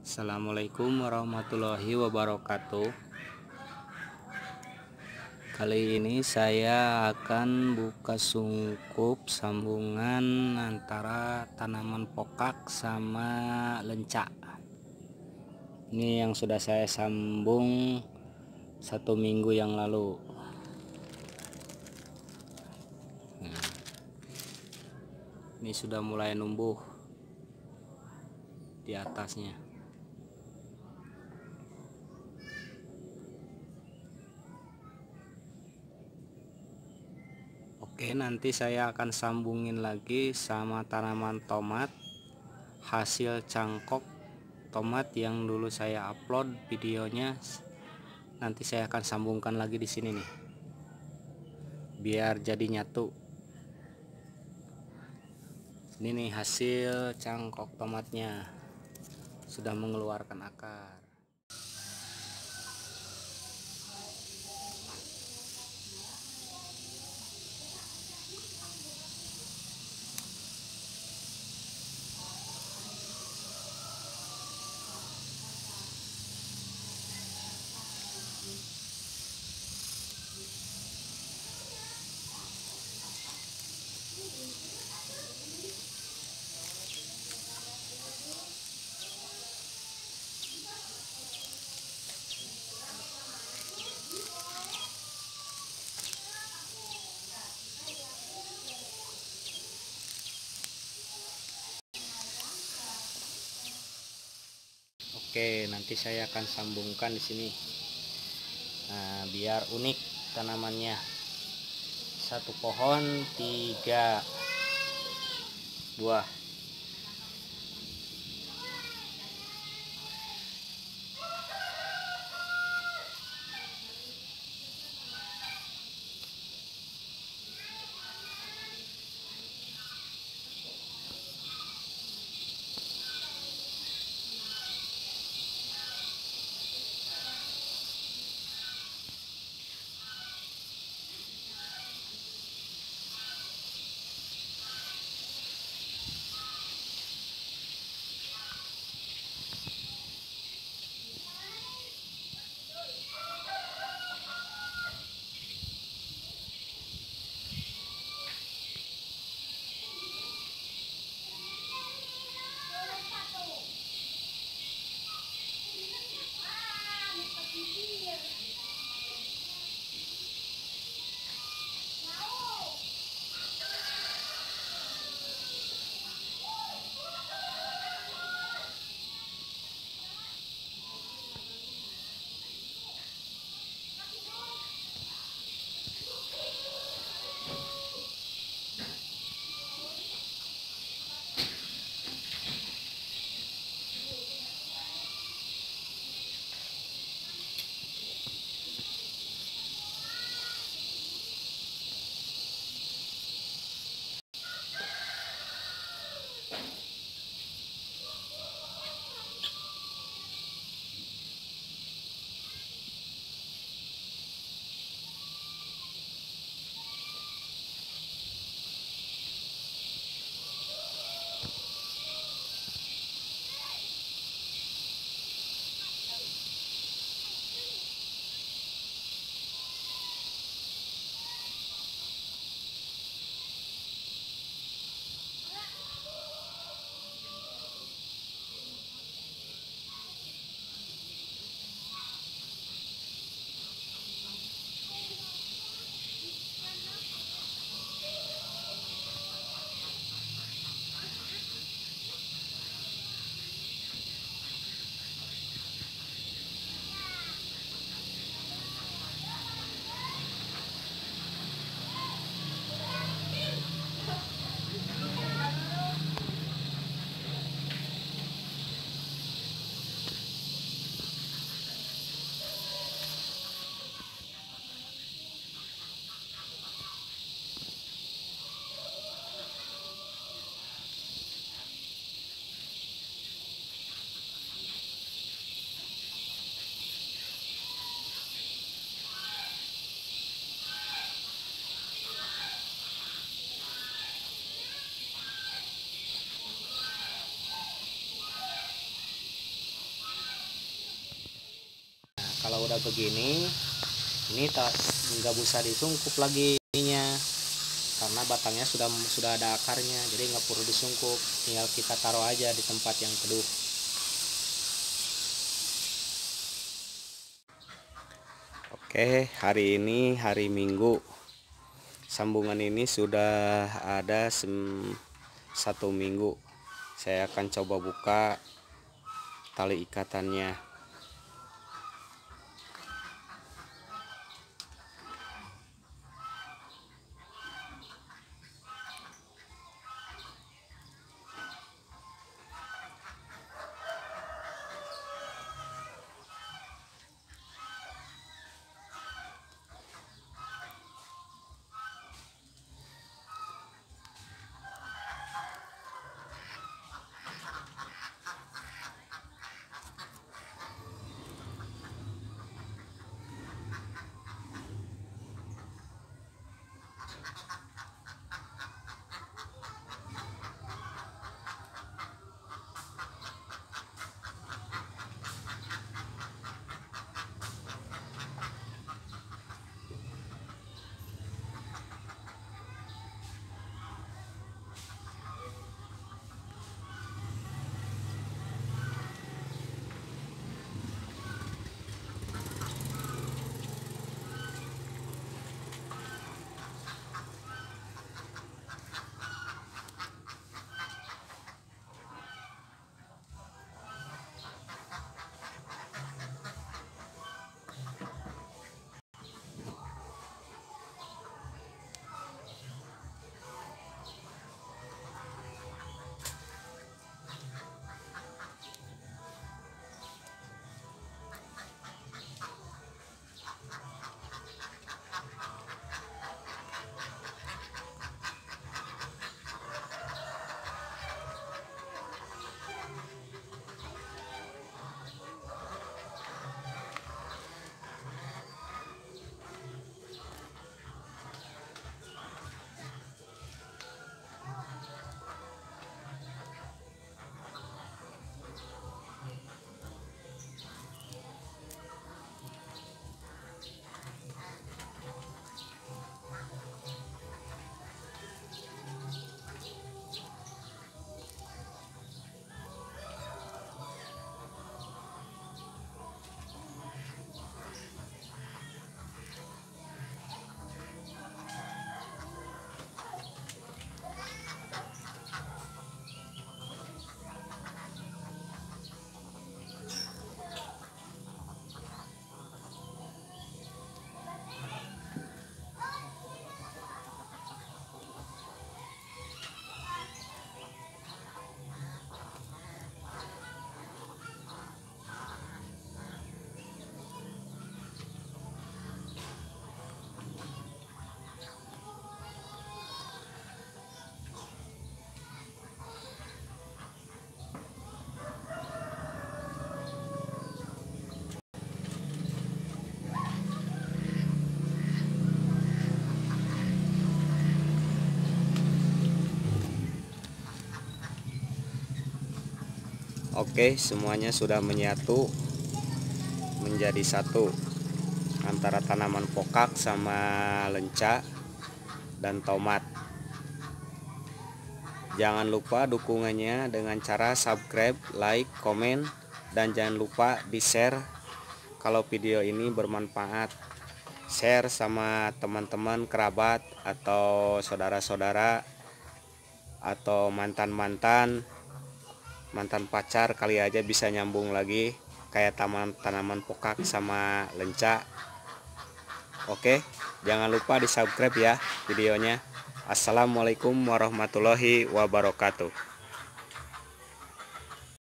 Assalamualaikum warahmatullahi wabarakatuh. Kali ini saya akan buka sungkup sambungan antara tanaman pokak sama lencak Ini yang sudah saya sambung satu minggu yang lalu. Ini sudah mulai numbuh di atasnya Oke nanti saya akan sambungin lagi sama tanaman tomat hasil cangkok tomat yang dulu saya upload videonya. Nanti saya akan sambungkan lagi di sini nih biar jadi nyatu. Ini nih hasil cangkok tomatnya sudah mengeluarkan akar Oke, nanti saya akan sambungkan di sini. Nah, biar unik tanamannya. Satu pohon tiga buah. Kalau udah begini ini tak nggak bisa disungkup lagi ininya. Karena batangnya sudah sudah ada akarnya jadi nggak perlu disungkup. Tinggal kita taruh aja di tempat yang teduh. Oke hari ini hari Minggu. Sambungan ini sudah ada satu minggu. Saya akan coba buka tali ikatannya Oke semuanya sudah menyatu menjadi satu antara tanaman pokak sama lenca dan tomat. Jangan lupa dukungannya dengan cara subscribe like komen dan jangan lupa di share kalau video ini bermanfaat. Share sama teman-teman kerabat atau saudara-saudara atau mantan-mantan mantan pacar kali aja bisa nyambung lagi kayak taman tanaman pokak sama lenca. Oke jangan lupa di subscribe ya videonya. Assalamualaikum warahmatullahi wabarakatuh